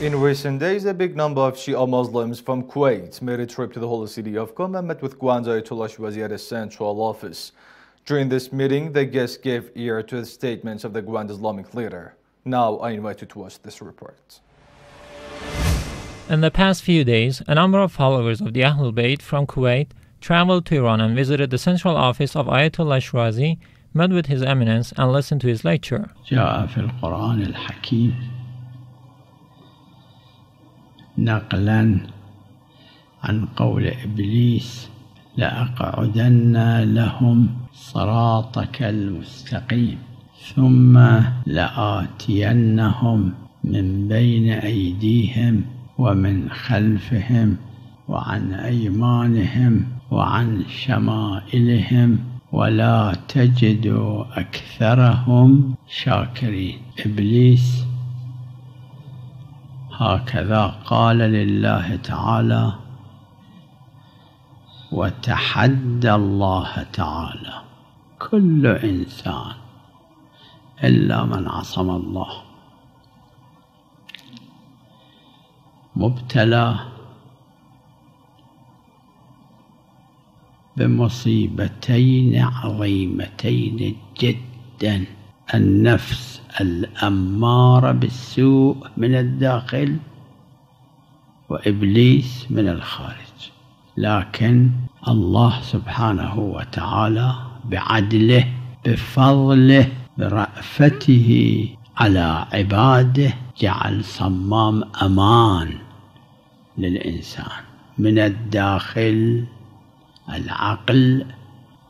In recent days, a big number of Shia Muslims from Kuwait made a trip to the holy city of Qom and met with Grand Ayatollah Shirazi at his central office. During this meeting, the guests gave ear to the statements of the Grand Islamic leader. Now, I invite you to watch this report. In the past few days, a number of followers of the Ahlul Bayt from Kuwait traveled to Iran and visited the central office of Ayatollah Shirazi, met with His Eminence, and listened to his lecture. نقلا عن قول إبليس لأقعدن لهم صراطك المستقيم ثم لآتينهم من بين أيديهم ومن خلفهم وعن أيمانهم وعن شمائلهم ولا تجد أكثرهم شاكرين. إبليس هكذا قال لله تعالى وتحدى الله تعالى كل إنسان إلا من عصم الله. مبتلى بمصيبتين عظيمتين جدا. النفس الأمارة بالسوء من الداخل وإبليس من الخارج. لكن الله سبحانه وتعالى بعدله بفضله برأفته على عباده جعل صمام أمان للإنسان. من الداخل العقل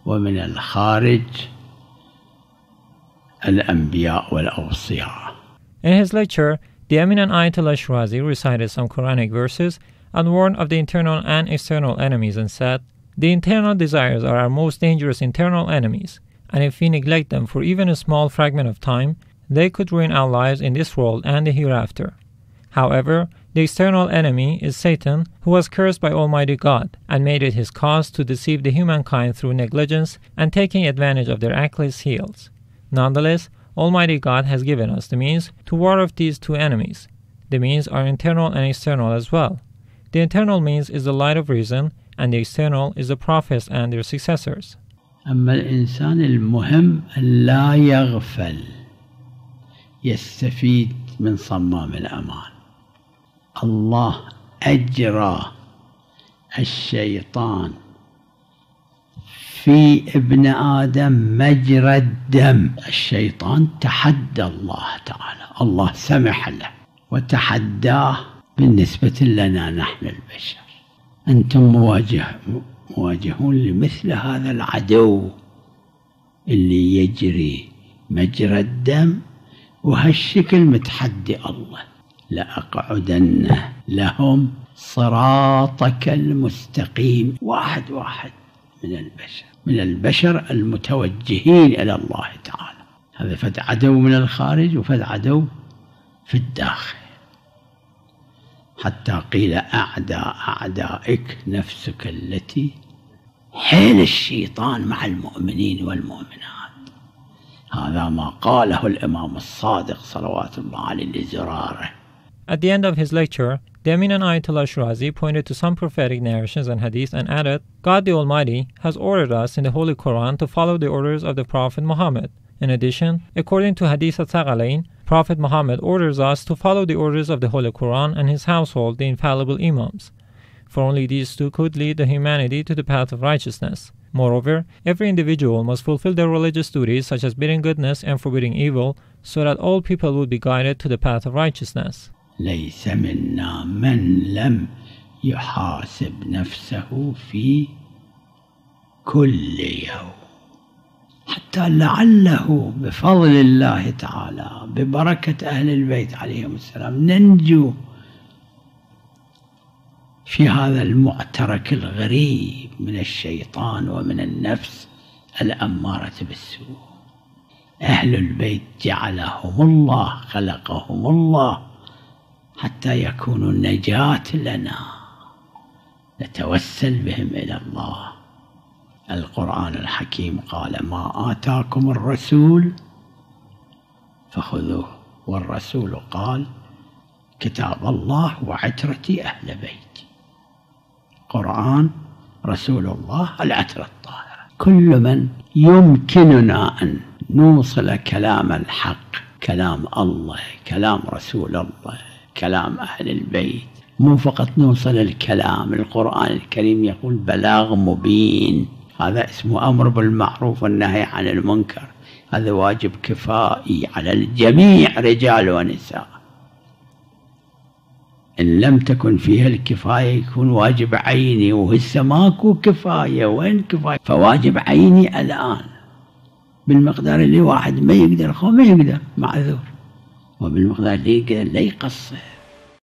ومن الخارج In his lecture, the eminent Ayatollah Shirazi recited some Quranic verses and warned of the internal and external enemies and said, The internal desires are our most dangerous internal enemies, and if we neglect them for even a small fragment of time, they could ruin our lives in this world and the hereafter. However, the external enemy is Satan, who was cursed by Almighty God and made it his cause to deceive the humankind through negligence and taking advantage of their actless heels. Nonetheless, Almighty God has given us the means to ward off these two enemies. The means are internal and external as well. The internal means is the light of reason, and the external is the prophets and their successors. أما الإنسان المهم أن لا يغفل يستفيد من صمام الأمان الله أجرى الشيطان في ابن آدم مجرى الدم. الشيطان تحدى الله تعالى. الله سمح له وتحداه بالنسبة لنا نحن البشر. أنتم مواجه مواجهون لمثل هذا العدو اللي يجري مجرى الدم وهالشكل متحدي الله. لأقعدن لهم صراطك المستقيم. واحد واحد. من البشر من البشر المتوجهين إلى الله تعالى. هذا فد عدو من الخارج وفد عدو في الداخل. حتى قيل أعداء أعدائك نفسك التي حيل الشيطان مع المؤمنين والمؤمنات. هذا ما قاله الإمام الصادق صلوات الله عليه لزراره. At the end of his lecture, the eminent Ayatollah Shirazi pointed to some prophetic narrations and hadith and added, God the Almighty has ordered us in the Holy Quran to follow the orders of the Prophet Muhammad. In addition, according to Hadith al-Thaqalain, Prophet Muhammad orders us to follow the orders of the Holy Quran and his household, the infallible Imams. For only these two could lead the humanity to the path of righteousness. Moreover, every individual must fulfill their religious duties such as bidding goodness and forbidding evil, so that all people will be guided to the path of righteousness. ليس منا من لم يحاسب نفسه في كل يوم. حتى لعله بفضل الله تعالى ببركة أهل البيت عليهم السلام ننجو في هذا المعترك الغريب من الشيطان ومن النفس الأمارة بالسوء. أهل البيت جعلهم الله خلقهم الله حتى يكونوا النجاة لنا. نتوسل بهم إلى الله. القرآن الحكيم قال ما آتاكم الرسول؟ فخذوه. والرسول قال كتاب الله وعترتي أهل بيتي قرآن رسول الله العترة الطاهرة. كل من يمكننا أن نوصل كلام الحق كلام الله كلام رسول الله كلام أهل البيت. مو فقط نوصل الكلام القرآن الكريم يقول بلاغ مبين. هذا اسمه أمر بالمعروف والنهي عن المنكر. هذا واجب كفائي على الجميع رجال ونساء. إن لم تكن فيها الكفاية يكون واجب عيني وهسه ماكو كفاية. وين كفاية؟ فواجب عيني الآن. بالمقدار اللي واحد ما يقدر هو ما يقدر معذور وبالمقدار اللي يقدر لا يقصر